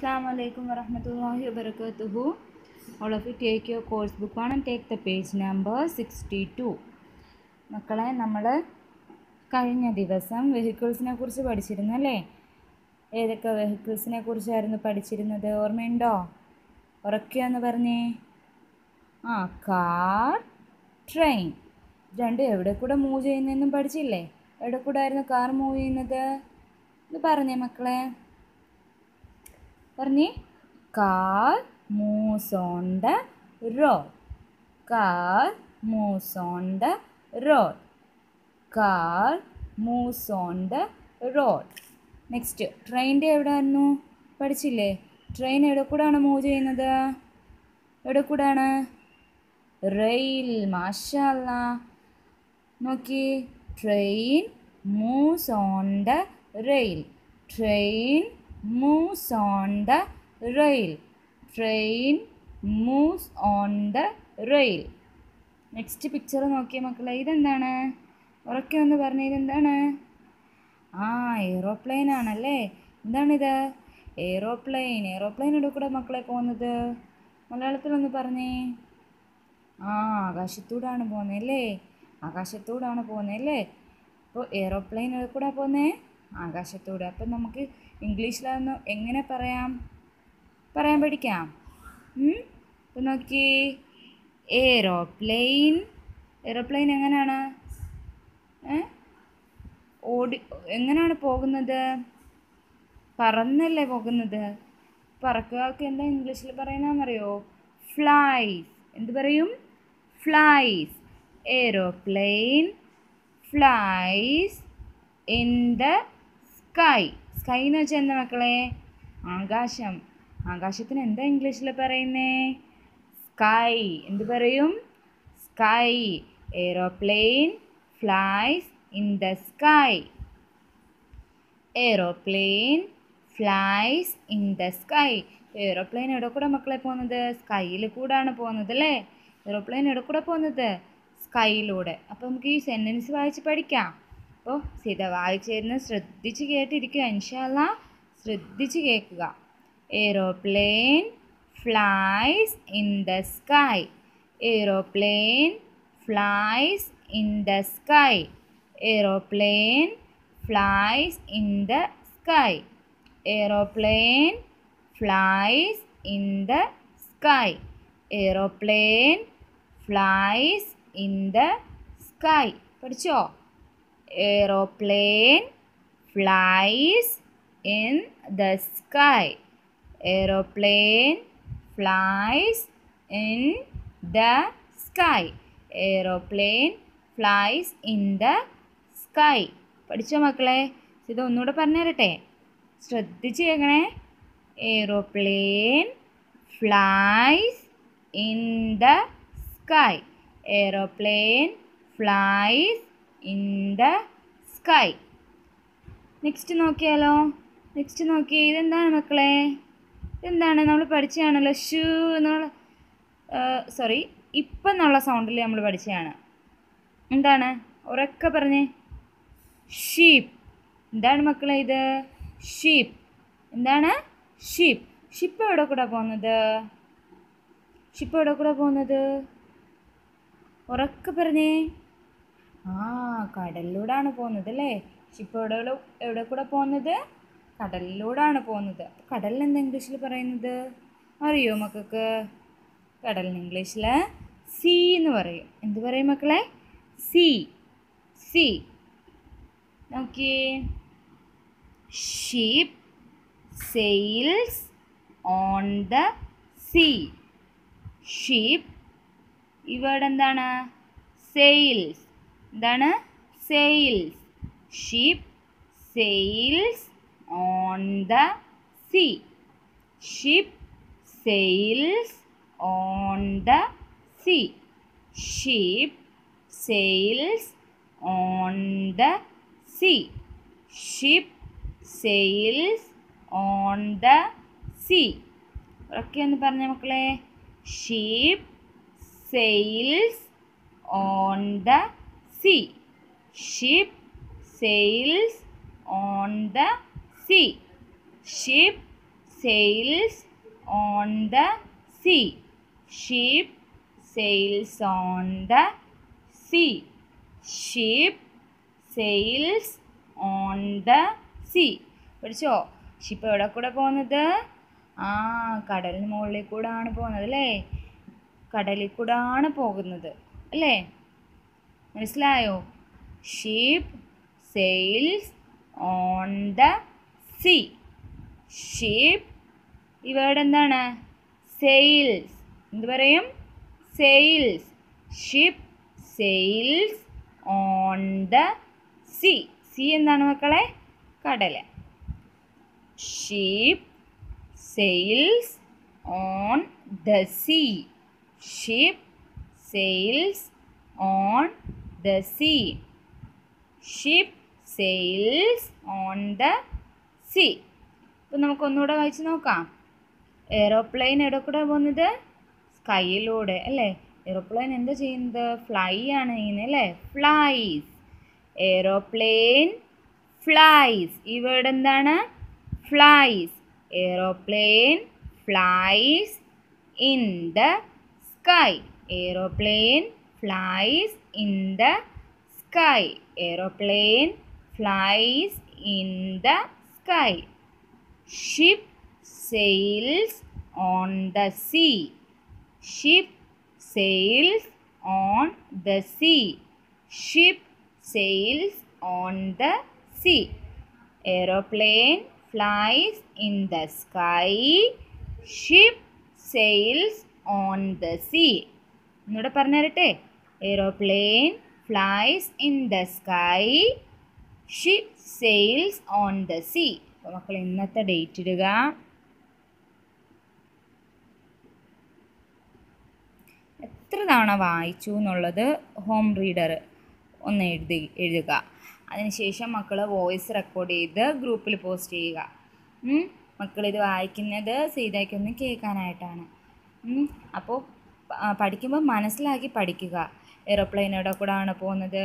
Assalamu alaikum warahmatullahi wabarakatuhu. All of you take your course book one and take the page number 62. മക്കളെ നമ്മൾ കഴിഞ്ഞ ദിവസം വെഹിക്കിൾസിനെ കുറിച്ച് പഠിച്ചിരുന്നു അല്ലേ ഏതൊക്കെ വെഹിക്കിൾസിനെ കുറിച്ചായിരുന്നു പഠിച്ചിരുന്നത്? ഓർമ്മയുണ്ടോ? ഉറക്കുകയെന്ന് പറഞ്ഞേ. ആ കാർ ട്രെയിൻ രണ്ട് എവിടെ കൂടെ മൂവ് ചെയ്യുന്നതെന്നും പഠിച്ചില്ലേ? എവിടെ കൂടെ ആയിരുന്നു കാർ മൂവ് ചെയ്യുന്നത്? ഇത് പറഞ്ഞേ മക്കളെ. പറഞ്ഞേ? Car moves on the road car moves on the road car moves on the road next ട്രെയിന്റെ എവിടെ ആയിരുന്നു? പഠിച്ചില്ലേ? ട്രെയിൻ എവിടെ കൂടാണ് മൂവ് ചെയ്യുന്നത്? എവിടെ കൂടാണ്? റെയിൽ മാഷല്ല. നോക്കി. Train moves on the rail train moves on the rail train moves on the rail next picture നോക്കിയ മക്കളെ. ഇതെന്താണ്? ഉറക്കെ ഒന്ന് പറഞ്ഞ ഇതെന്താണ്? ആ എയ്റോപ്ലെയിൻ ആണല്ലേ. എന്താണിത്? എയ്റോപ്ലെയിൻ എയ്റോപ്ലെയിൻ എടുക്കൂടെ കൂടെ മക്കളെ പോകുന്നത്. മലയാളത്തിലൊന്ന് പറഞ്ഞേ. ആ ആകാശത്തൂടാണ് പോകുന്നത് അല്ലേ? ആകാശത്തൂടാണ് പോകുന്നത് അല്ലേ? അപ്പോൾ എയ്റോപ്ലെയിൻ കൂടെ പോകുന്നേ? ആകാശത്തൂടെ. അപ്പം നമുക്ക് ഇംഗ്ലീഷിലൊന്ന് എങ്ങനെ പറയാം? പറയാൻ പഠിക്കാം. ഇപ്പം നോക്കി. എയ്റോപ്ലെയിൻ. എയ്റോപ്ലെയിൻ എങ്ങനെയാണ്? ഓടി എങ്ങനെയാണ് പോകുന്നത്? പറന്നല്ലേ പോകുന്നത്? പറക്കുകൾക്ക് എന്താ ഇംഗ്ലീഷിൽ പറയുന്നറിയോ ഫ്ലൈസ് എന്ത് പറയും? Flies aeroplane flies in the sky. Sky എന്ന് വെച്ചാൽ എന്താ മക്കളെ? ആകാശം. ആകാശത്തിന് എന്താ ഇംഗ്ലീഷിൽ പറയുന്നേ? സ്കൈ എന്ത് പറയും? Sky aeroplane flies in the sky aeroplane flies in the sky aeroplane എവിടെ കൂടെ മക്കളെ പോകുന്നത്? സ്കൈയിൽ കൂടാണ് പോകുന്നത് അല്ലേ? എയ്റോപ്ലെയിൻ എവിടെ കൂടെ പോകുന്നത്? സ്കൈയിലൂടെ അപ്പോൾ നമുക്ക് ഈ സെന്റൻസ് വായിച്ച് പഠിക്കാം. അപ്പോൾ സീത വായിച്ചിരുന്ന് ശ്രദ്ധിച്ച് കേട്ടിരിക്കുക. ഇൻഷാല്ല ശ്രദ്ധിച്ച് കേൾക്കുക. Aeroplane flies in the sky aeroplane flies in the sky aeroplane flies in the sky aeroplane flies in the sky aeroplane flies in the sky പഠിച്ചോ? Aeroplane flies in the sky aeroplane flies in the sky aeroplane flies in the sky പഠിച്ചോ മക്കളെ. ഇത് ഒന്നുകൂടെ പറഞ്ഞു തരട്ടെ. ശ്രദ്ധിച്ച് കേൾക്കണേ. Aeroplane flies in the sky aeroplane flies in the sky. Next നോക്കിയാലോ? നെക്സ്റ്റ് നോക്കിയേ ഇതെന്താണ് മക്കളെ? ഇതെന്താണ്? നമ്മൾ പഠിച്ചതാണല്ലോ. ഷൂ എന്നുള്ള സോറി ഇപ്പം എന്നുള്ള സൗണ്ടിൽ നമ്മൾ പഠിച്ചതാണ്. എന്താണ്? ഉറക്കെ പറഞ്ഞേ. ഷീപ്പ് എന്താണ് മക്കളെ ഇത്? ഷീപ്പ് എന്താണ്? ഷിപ്പ് ഷിപ്പ് എവിടെ കൂടെ പോകുന്നത്? ഷിപ്പ് എവിടെ കൂടെ പോകുന്നത്? ഉറക്കെ പറഞ്ഞേ. ആ കടലിലൂടെയാണ് പോകുന്നത് അല്ലേ ഷിപ്പ് എവിടെ എവിടെ കൂടെ പോകുന്നത്? കടലിലൂടെയാണ് പോകുന്നത്. അപ്പോൾ കടലിൽ എന്താ ഇംഗ്ലീഷിൽ പറയുന്നത്? അറിയോ മക്കൾക്ക്? കടലിന് ഇംഗ്ലീഷിൽ സി എന്ന് പറയും. എന്ത് പറയും മക്കളെ? സി. സി. നോക്കിയേ. Ship sails on the sea ship ഇവിടെ എന്താണ്? സെയിൽസ് എന്താണ്? Sails ship sails on the sea ship sails on the sea ship sails on the sea ship sails on the sea ഉറക്കെ ഒന്ന് പറഞ്ഞ മക്കളെ. Ship sails on the sea. Ship sails on the sea. Ship sails on the sea. Ship sails on the sea. Ship sails on the sea. പഠിച്ചോ? Ship എവിടെ കൂടെ പോകുന്നത്? ആ കടലിന് മുകളിൽ കൂടെ ആണ് പോകുന്നത് അല്ലേ? കടലിൽ കൂടെ ആണ് പോകുന്നത് അല്ലേ? മനസ്സിലായോ? Ship sails on the sea ship ഈ വേർഡ് എന്താണ്? സെയിൽസ് എന്ത് പറയും? Sails ship sails on the sea sea എന്താണ് മക്കളെ? കടൽ. Ship sails on the sea ship sails on the sea. Ship sails on the sea. ഇപ്പം നമുക്ക് ഒന്നുകൂടെ വായിച്ച് നോക്കാം. എയ്റോപ്ലെയിൻ എവിടെ കൂടെ പോകുന്നത്? സ്കൈയിലൂടെ അല്ലേ? എയ്റോപ്ലെയിൻ എന്താ ചെയ്യുന്നത്? ഫ്ലൈ ആണ് ചെയ്യുന്നത് അല്ലേ? ഫ്ലൈസ് എയ്റോപ്ലെയിൻ ഫ്ലൈസ് ഈ വേർഡ് എന്താണ്? Flies aeroplane flies in the sky aeroplane Flies in the sky. Aeroplane flies in the sky. Ship sails on the sea. Ship sails on the sea. Ship sails on the sea. Aeroplane flies in the sky. Ship sails on the sea. ഒന്നുകൂടെ പറഞ്ഞു തരട്ടെ aeroplane flies in the sky ship sails on the sea. അപ്പോൾ മക്കൾ ഇന്നത്തെ date ഇടുക. എത്ര തവണ വായിച്ചു എന്നുള്ളത് ഹോം റീഡർ ഒന്ന് എഴുതി എഴുതുക. അതിനുശേഷം മക്കൾ വോയിസ് റെക്കോർഡ് ചെയ്ത് ഗ്രൂപ്പിൽ പോസ്റ്റ് ചെയ്യുക. മക്കളിത് വായിക്കുന്നത് സീതയ്ക്കൊന്ന് കേൾക്കാനായിട്ടാണ്. അപ്പോൾ പഠിക്കുമ്പോൾ മനസ്സിലാക്കി പഠിക്കുക. എയ്റോപ്ലെയിൻ എവിടെ കൂടാണ് പോകുന്നത്?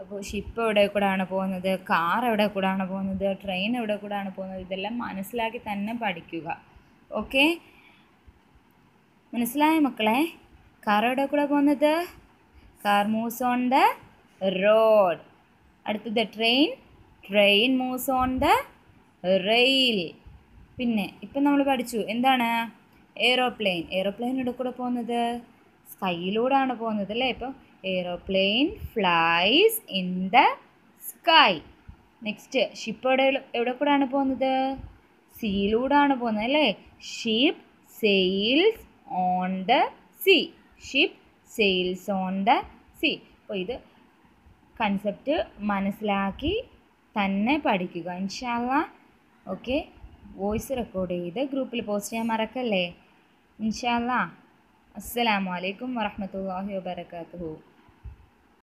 അപ്പോൾ ഷിപ്പ് എവിടെ കൂടാണ് പോകുന്നത്? കാർ എവിടെ കൂടാണ് പോകുന്നത്? ട്രെയിൻ എവിടെ കൂടാണ് പോകുന്നത്? ഇതെല്ലാം മനസ്സിലാക്കി തന്നെ പഠിക്കുക. ഓക്കെ മനസ്സിലായ മക്കളെ? കാർ എവിടെ കൂടെ പോകുന്നത്? Car moves on the road അടുത്തത് train train moves on the rail പിന്നെ ഇപ്പം നമ്മൾ പഠിച്ചു. എന്താണ്? എയ്റോപ്ലെയിൻ എയ്റോപ്ലെയിൻ എവിടെ കൂടെ പോകുന്നത്? സ്കൈയിലൂടെയാണ് പോകുന്നത് അല്ലേ? ഇപ്പം aeroplane flies in the sky next ship എവിടെ എവിടെ കൂടെയാണ് പോകുന്നത്? സീയിലൂടെയാണ് പോകുന്നത് അല്ലേ? Ship sails on the sea ship sails on the sea അപ്പോൾ ഇത് കൺസെപ്റ്റ് മനസ്സിലാക്കി തന്നെ പഠിക്കുക. ഇൻഷാല്ല ഓക്കെ വോയിസ് റെക്കോർഡ് ചെയ്ത് ഗ്രൂപ്പിൽ പോസ്റ്റ് ചെയ്യാൻ മറക്കല്ലേ? ഇൻഷാല്ല அஸ்லாம் வலைக்கம் வரமத்துல்லாஹி வபரகாத்து